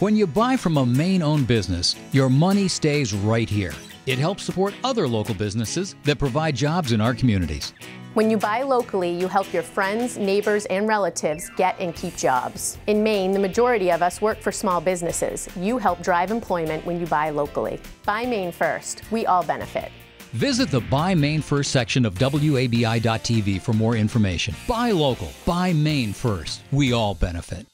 When you buy from a Maine owned business, your money stays right here. It helps support other local businesses that provide jobs in our communities. When you buy locally, you help your friends, neighbors, and relatives get and keep jobs. In Maine, the majority of us work for small businesses. You help drive employment when you buy locally. Buy Maine first. We all benefit. Visit the Buy Maine First section of WABI.TV for more information. Buy local. Buy Maine first. We all benefit.